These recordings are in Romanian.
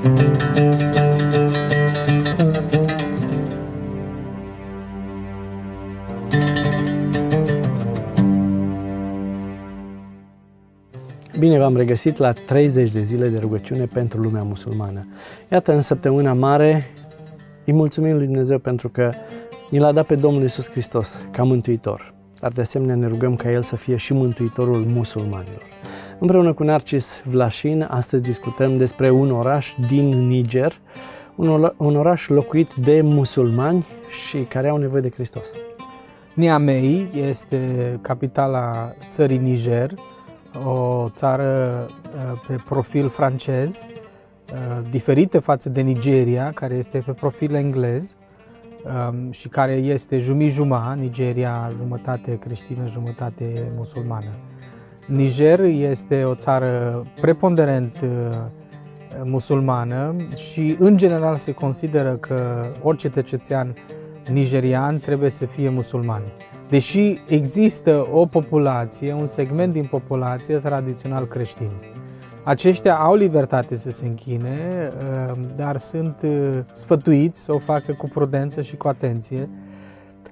Bine v-am regăsit la 30 de zile de rugăciune pentru lumea musulmană. Iată, în săptămâna mare, îi mulțumim lui Dumnezeu pentru că ni l-a dat pe Domnul Isus Hristos ca mântuitor. Dar de asemenea ne rugăm ca El să fie și mântuitorul musulmanilor. Împreună cu Narcis Vlașin, astăzi discutăm despre un oraș din Niger, un oraș locuit de musulmani și care au nevoie de Hristos. Niamey este capitala țării Niger, o țară uh, pe profil francez, uh, diferită față de Nigeria, care este pe profil englez um, și care este jumi-juma, Nigeria jumătate creștină, jumătate musulmană. Niger este o țară preponderent uh, musulmană și în general se consideră că orice cetățean nigerian trebuie să fie musulman. Deși există o populație, un segment din populație tradițional creștin. Aceștia au libertate să se închine, uh, dar sunt uh, sfătuiți să o facă cu prudență și cu atenție.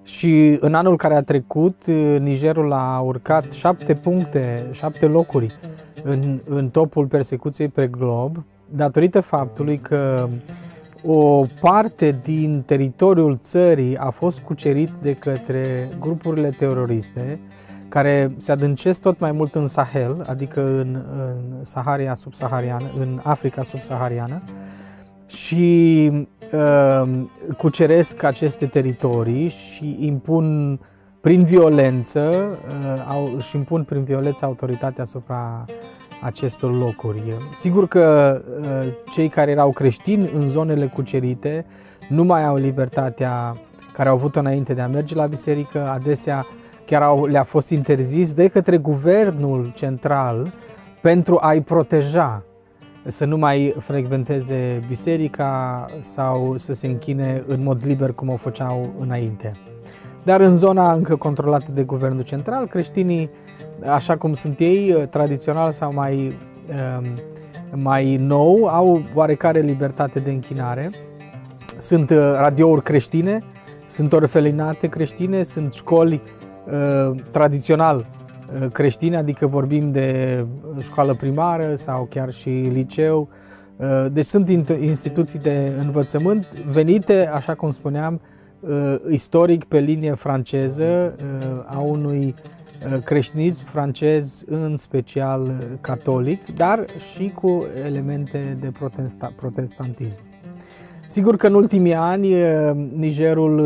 Și în anul care a trecut, uh, Nigerul a urcat șapte puncte, șapte locuri în, în topul persecuției pe glob, datorită faptului că o parte din teritoriul țării a fost cucerit de către grupurile teroriste care se adâncesc tot mai mult în Sahel, adică în, în Saharia subsahariană, în Africa subsahariană și uh, cuceresc aceste teritorii și impun prin violență, uh, au, își impun prin violență autoritatea asupra acestor locuri. Sigur că uh, cei care erau creștini în zonele cucerite nu mai au libertatea care au avut-o înainte de a merge la biserică, adesea chiar au, le-a fost interzis de către guvernul central pentru a-i proteja să nu mai frecventeze biserica sau să se închine în mod liber cum o făceau înainte. Dar în zona încă controlată de guvernul central, creștinii așa cum sunt ei, uh, tradițional sau mai, um, mai nou, au oarecare libertate de închinare. Sunt uh, radiouri creștine, sunt orfelinate creștine, sunt școli uh, tradițional creștine, adică vorbim de școală primară sau chiar și liceu. Deci sunt instituții de învățământ venite, așa cum spuneam, istoric pe linie franceză a unui Uh, creștinism francez, în special uh, catolic, dar și cu elemente de protestantism. Sigur că în ultimii ani uh, Nigerul,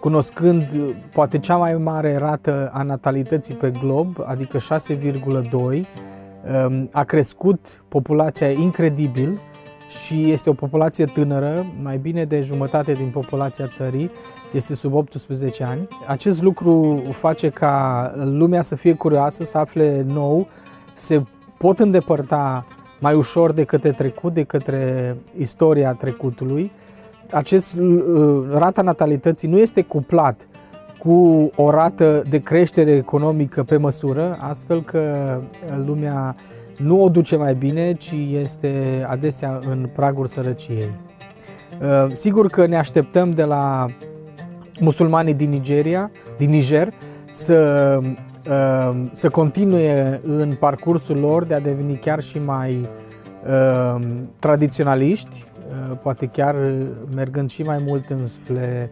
cunoscând poate cea mai mare rată a natalității pe glob, adică 6,2, um, a crescut populația incredibil și este o populație tânără, mai bine de jumătate din populația țării este sub 18 ani. Acest lucru face ca lumea să fie curioasă, să afle nou, se pot îndepărta mai ușor de către trecut, de către istoria trecutului. Acest uh, rata natalității nu este cuplat cu o rată de creștere economică pe măsură, astfel că lumea nu o duce mai bine, ci este adesea în pragul sărăciei. Uh, sigur că ne așteptăm de la musulmanii din Nigeria, din Niger, să, uh, să continue în parcursul lor de a deveni chiar și mai uh, tradiționaliști, poate chiar mergând și mai mult înspre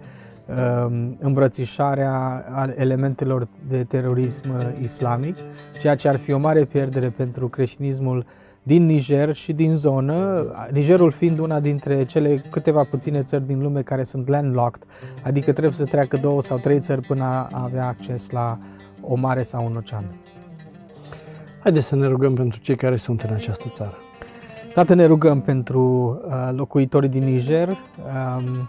Um, îmbrățișarea elementelor de terorism uh, islamic, ceea ce ar fi o mare pierdere pentru creștinismul din Niger și din zonă, Nigerul fiind una dintre cele câteva puține țări din lume care sunt landlocked, adică trebuie să treacă două sau trei țări până a avea acces la o mare sau un ocean. Haideți să ne rugăm pentru cei care sunt în această țară. Tată, ne rugăm pentru uh, locuitorii din Niger, um,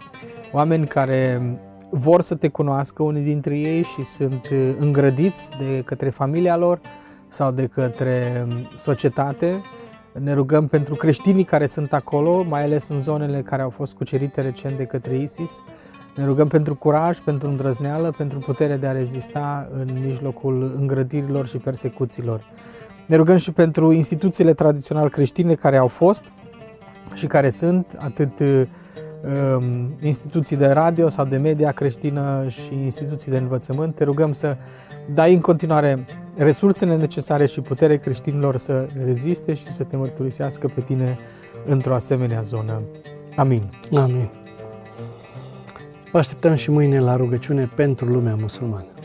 oameni care vor să te cunoască unii dintre ei și sunt uh, îngrădiți de către familia lor sau de către um, societate. Ne rugăm pentru creștinii care sunt acolo, mai ales în zonele care au fost cucerite recent de către ISIS. Ne rugăm pentru curaj, pentru îndrăzneală, pentru putere de a rezista în mijlocul îngrădirilor și persecuțiilor. Ne rugăm și pentru instituțiile tradițional creștine care au fost și care sunt atât um, instituții de radio sau de media creștină și instituții de învățământ. Te rugăm să dai în continuare resursele necesare și putere creștinilor să reziste și să te mărturisească pe tine într-o asemenea zonă. Amin. Amin. Vă așteptăm și mâine la rugăciune pentru lumea musulmană.